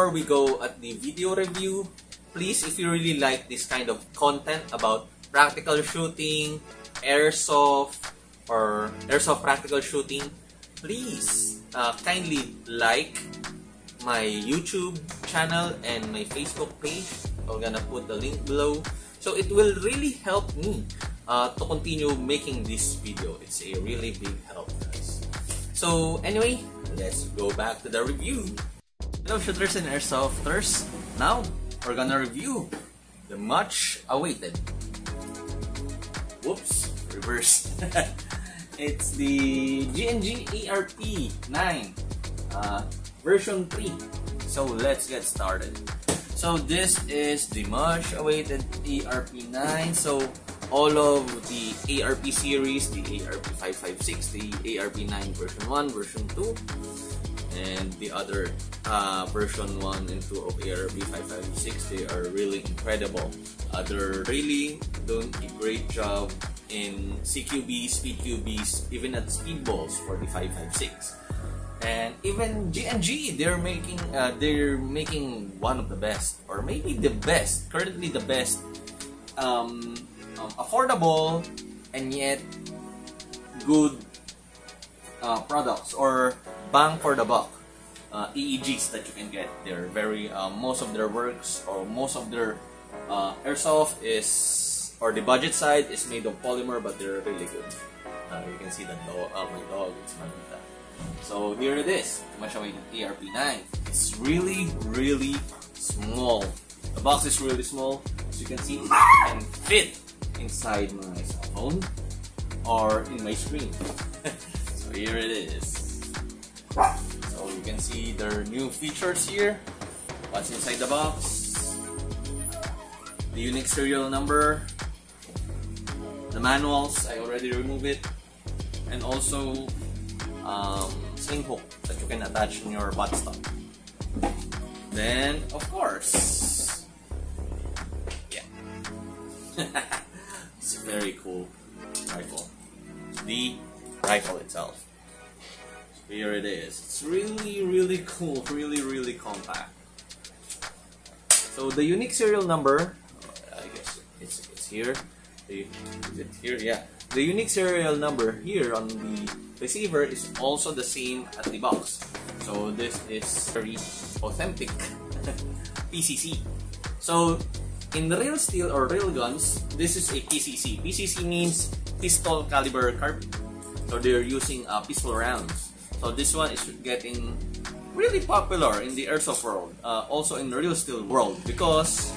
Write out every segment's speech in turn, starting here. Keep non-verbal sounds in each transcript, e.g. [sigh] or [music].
Before we go at the video review, please, if you really like this kind of content about practical shooting, airsoft, or airsoft practical shooting, please uh, kindly like my YouTube channel and my Facebook page. I'm gonna put the link below. So it will really help me uh, to continue making this video. It's a really big help, guys. So anyway, let's go back to the review. Hello shooters and airsofters. Now, we're gonna review the much awaited. Whoops, reverse. [laughs] it's the G&G ARP 9 uh, version 3. So let's get started. So this is the much awaited ARP9 So all of the ARP series, the ARP 556, the ARP 9 version 1, version 2, and the other uh, version 1 and 2 of ARP 556, they are really incredible. Uh, they're really doing a great job in CQBs, PQBs, even at speedballs for the 556 and even G&G they're making uh, they're making one of the best or maybe the best currently the best um, um, affordable and yet good uh, products or bang for the buck uh, AEGs that you can get they're very uh, most of their works or most of their uh, airsoft is or the budget side is made of polymer but they're really good uh, you can see that dog, uh, my dog running that so here it is, much awaited ARP9. It's really, really small. The box is really small. As you can see, it can fit inside my phone or in my screen. [laughs] so here it is. You can see their new features here. What's inside the box? The unique serial number. The manuals, I already removed it. And also um, sling hook that you can attach in your buttstock. Then, of course, yeah, [laughs] it's a very cool rifle. The rifle itself. Here it is. It's really, really cool. Really, really compact. So the unique serial number, I guess it's, it's here. is it here? Yeah. The unique serial number here on the receiver is also the same at the box. So this is very authentic [laughs] PCC. So in the real steel or real guns, this is a PCC. PCC means pistol caliber carbine. So they're using uh, pistol rounds. So this one is getting really popular in the airsoft world, uh, also in the real steel world because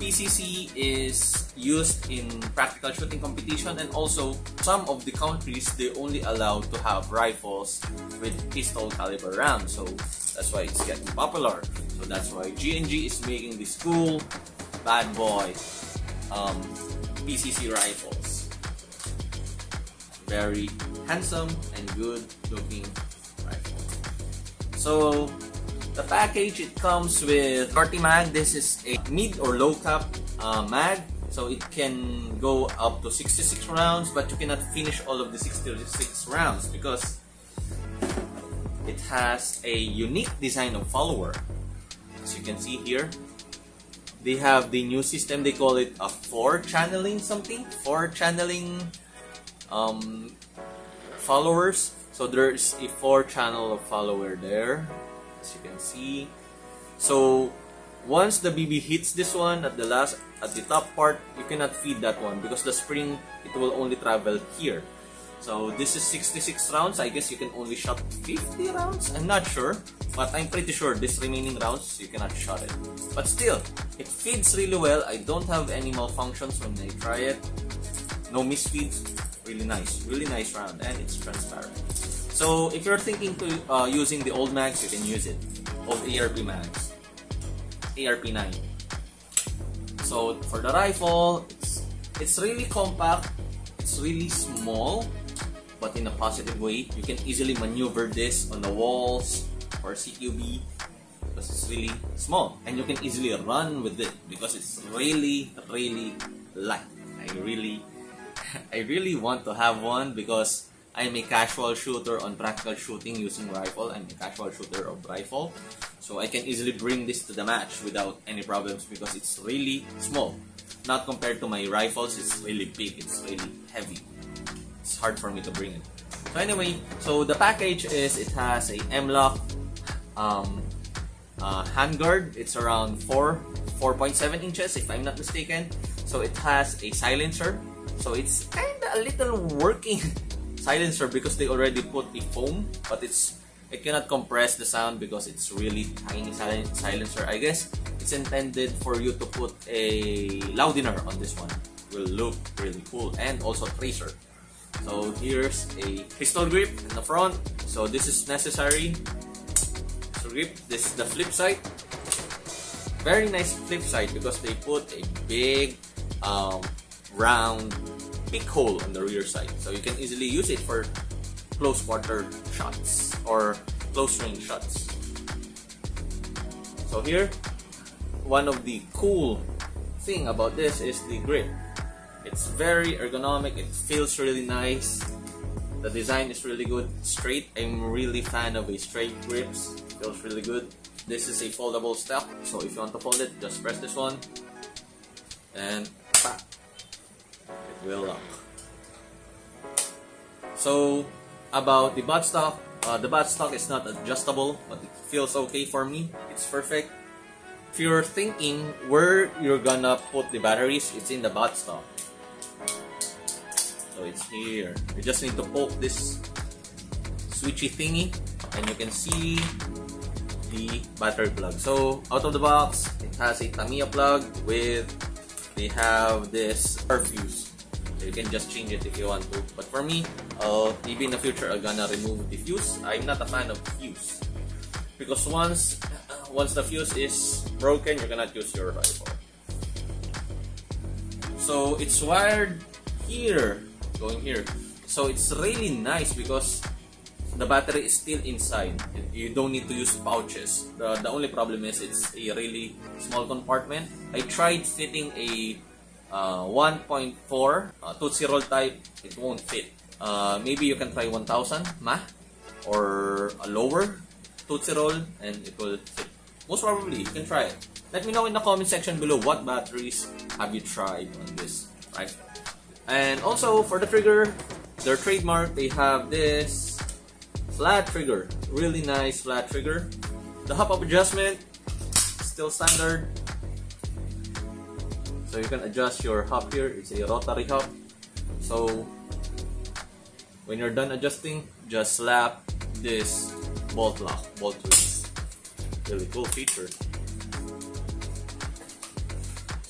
PCC is used in practical shooting competition and also some of the countries they only allow to have rifles with pistol caliber rounds so that's why it's getting popular. So that's why G&G is making this cool bad boy um, PCC rifles. Very handsome and good looking so the package, it comes with 30 mag. This is a mid or low cap uh, mag. So it can go up to 66 rounds, but you cannot finish all of the 66 rounds because it has a unique design of follower. As you can see here, they have the new system. They call it a four channeling something, four channeling um, followers. So there's a four channel of follower there as you can see. So once the BB hits this one at the last at the top part, you cannot feed that one because the spring it will only travel here. So this is 66 rounds. I guess you can only shot 50 rounds. I'm not sure, but I'm pretty sure this remaining rounds you cannot shot it. But still, it feeds really well. I don't have any malfunctions when I try it. No misfeeds. Really nice. Really nice round and it's transparent. So if you're thinking to uh, using the old mags, you can use it. Old ARP mags. ARP 9. So for the rifle, it's, it's really compact. It's really small, but in a positive way. You can easily maneuver this on the walls or CQB because it's really small. And you can easily run with it because it's really, really light. I really, [laughs] I really want to have one because I'm a casual shooter on practical shooting using rifle. I'm a casual shooter of rifle. So I can easily bring this to the match without any problems because it's really small. Not compared to my rifles, it's really big, it's really heavy. It's hard for me to bring it. So anyway, so the package is it has a M-LOK um, uh, handguard. It's around 4, 4.7 inches if I'm not mistaken. So it has a silencer. So it's kind of a little working [laughs] silencer because they already put the foam, but it's it cannot compress the sound because it's really tiny silencer. I guess it's intended for you to put a loudener on this one. Will look really cool and also tracer. So here's a pistol grip in the front. So this is necessary. So grip. This is the flip side. Very nice flip side because they put a big um, round pick hole on the rear side. So you can easily use it for close quarter shots or close range shots. So here, one of the cool thing about this is the grip. It's very ergonomic, it feels really nice. The design is really good, straight. I'm really fan of a straight grips. Feels really good. This is a foldable stock, so if you want to fold it, just press this one and pop. Will lock. So about the buttstock, uh, the buttstock is not adjustable, but it feels okay for me. It's perfect. If you're thinking where you're gonna put the batteries, it's in the buttstock. So it's here. You just need to poke this switchy thingy and you can see the battery plug. So out of the box, it has a Tamiya plug with they have this fuse you can just change it if you want to. But for me, uh, maybe in the future I'm gonna remove the fuse. I'm not a fan of fuse because once once the fuse is broken, you cannot use your rifle. So it's wired here, going here. So it's really nice because the battery is still inside. You don't need to use pouches. The, the only problem is it's a really small compartment. I tried fitting a uh, 1.4 uh, Tootsie Roll type, it won't fit. Uh, maybe you can try 1000 mAh or a lower Tootsie Roll and it will fit. Most probably, you can try it. Let me know in the comment section below what batteries have you tried on this rifle. And also for the trigger, their trademark, they have this flat trigger. Really nice flat trigger. The hop-up adjustment, still standard. So you can adjust your hop here. It's a rotary hop. So when you're done adjusting, just slap this bolt lock, bolt release. Really cool feature.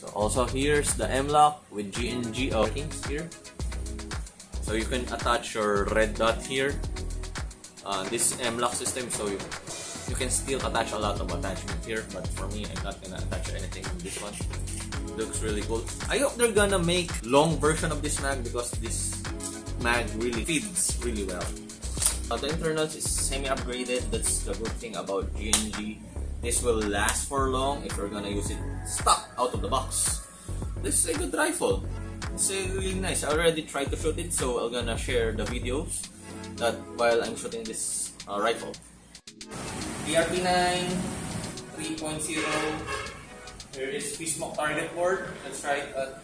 So also here's the M-LOK with G&G markings here. So you can attach your red dot here. Uh, this M-LOK system, so you, you can still attach a lot of attachment here. But for me, I'm not gonna attach anything on this one looks really cool. I hope they're gonna make long version of this mag because this mag really fits really well. Uh, the internals is semi-upgraded. That's the good thing about G&G. This will last for long if you're gonna use it stock out of the box. This is a good rifle. It's really nice. I already tried to shoot it, so I'm gonna share the videos that while I'm shooting this uh, rifle. ARP9 3.0 here is Pismo target board. Let's try at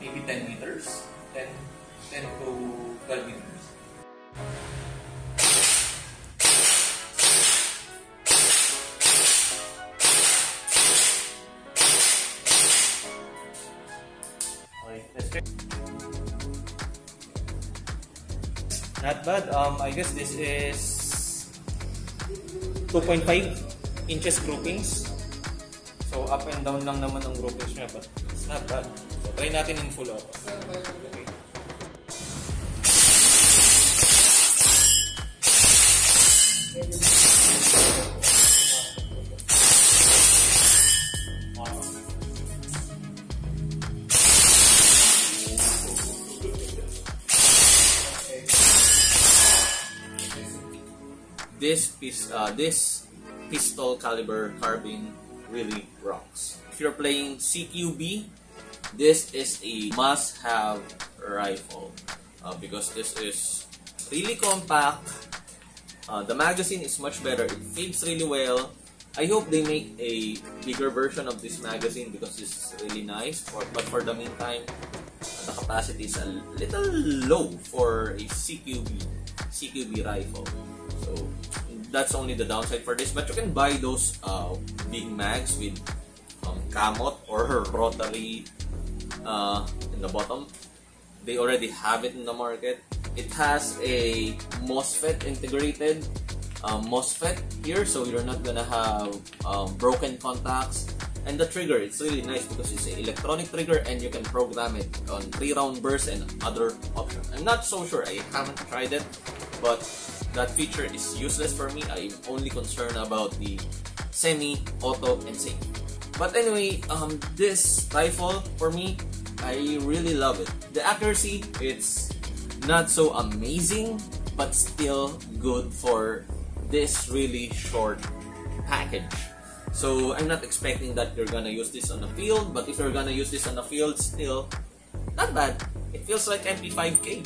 maybe 10 meters. 10, 10 to 12 meters. Okay, let's check. Not bad. Um, I guess this is 2.5 inches groupings. So, up and down lang naman ang groupings niya, but it's not bad. So, try natin in full auto. Okay. This piece, uh, this pistol caliber carbine really rocks. If you're playing CQB, this is a must-have rifle uh, because this is really compact. Uh, the magazine is much better. It fits really well. I hope they make a bigger version of this magazine because it's really nice. For, but for the meantime, the capacity is a little low for a CQB CQB rifle. That's only the downside for this. But you can buy those uh, big mags with um, or rotary uh, in the bottom. They already have it in the market. It has a MOSFET integrated um, MOSFET here, so you're not gonna have um, broken contacts. And the trigger, it's really nice because it's an electronic trigger and you can program it on 3 round bursts and other options. I'm not so sure, I haven't tried it, but that feature is useless for me. I'm only concerned about the semi, auto, and safe. But anyway, um, this rifle, for me, I really love it. The accuracy, it's not so amazing, but still good for this really short package. So I'm not expecting that you're gonna use this on the field, but if you're gonna use this on the field, still not bad. It feels like MP5K.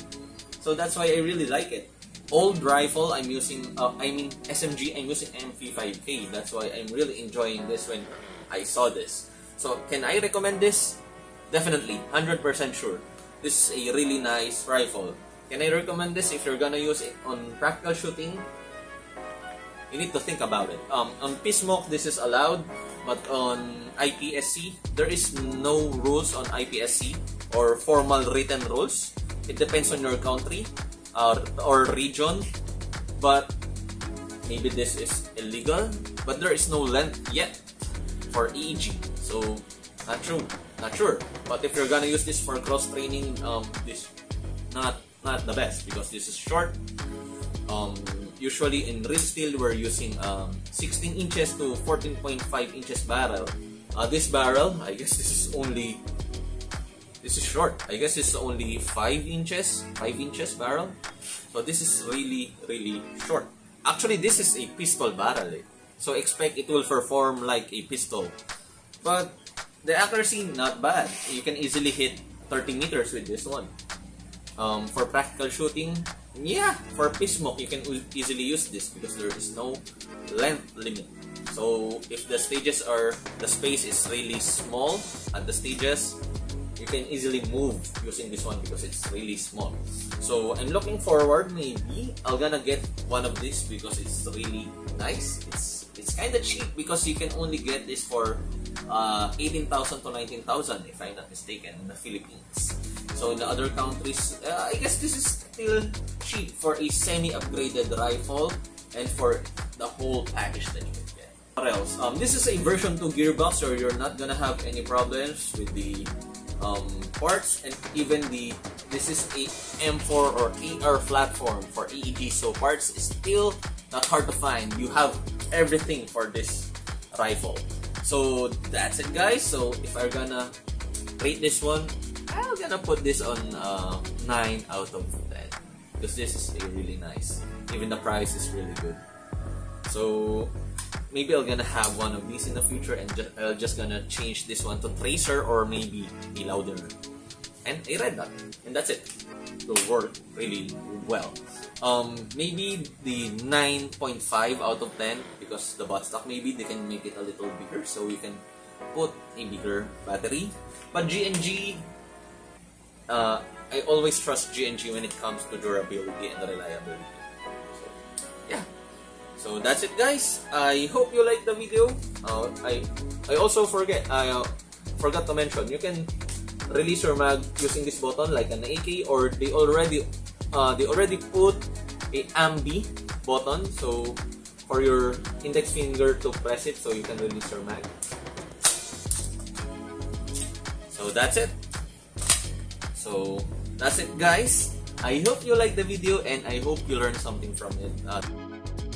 So that's why I really like it. Old rifle, I'm using, uh, I mean SMG, I'm using MP5K. That's why I'm really enjoying this when I saw this. So can I recommend this? Definitely, 100% sure. This is a really nice rifle. Can I recommend this if you're gonna use it on practical shooting? You need to think about it. Um, on PSMOK, this is allowed, but on IPSC, there is no rules on IPSC or formal written rules. It depends on your country or, or region, but maybe this is illegal, but there is no length yet for AEG. So, not true, not sure. But if you're gonna use this for cross training, um, this not not the best because this is short. Um, usually in real steel, we're using um, 16 inches to 14.5 inches barrel. Uh, this barrel, I guess this is only this is short. I guess it's only 5 inches, 5 inches barrel. So this is really, really short. Actually, this is a pistol barrel. Eh. So expect it will perform like a pistol. But the accuracy, not bad. You can easily hit 30 meters with this one. Um, for practical shooting, yeah, for PSMOK, you can easily use this because there is no length limit. So if the stages are, the space is really small at the stages, you can easily move using this one because it's really small. So I'm looking forward, maybe I'm gonna get one of these because it's really nice. It's it's kind of cheap because you can only get this for uh, 18,000 to 19,000 if I'm not mistaken in the Philippines. So in the other countries, uh, I guess this is still cheap for a semi-upgraded rifle and for the whole package that you can get. What else? Um, this is a version 2 gearbox so you're not gonna have any problems with the um, parts and even the this is a M4 or AR platform for AEG so parts is still not hard to find. You have everything for this rifle. So that's it guys. So if I'm gonna rate this one, I'm gonna put this on uh, 9 out of 10 because this is really nice even the price is really good so maybe I'm gonna have one of these in the future and just, I'm just gonna change this one to Tracer or maybe a Louder. And a Red Dot and that's it. It will work really well. Um, maybe the 9.5 out of 10 because the buttstock maybe they can make it a little bigger so we can put a bigger battery. But G&G uh, I always trust G&G when it comes to durability and reliability. So, that's it, guys. I hope you like the video. Uh, I I also forget I uh, forgot to mention you can release your mag using this button like an AK or they already uh, they already put a ambi button so for your index finger to press it so you can release your mag. So that's it. So that's it guys. I hope you like the video and I hope you learned something from it. Uh,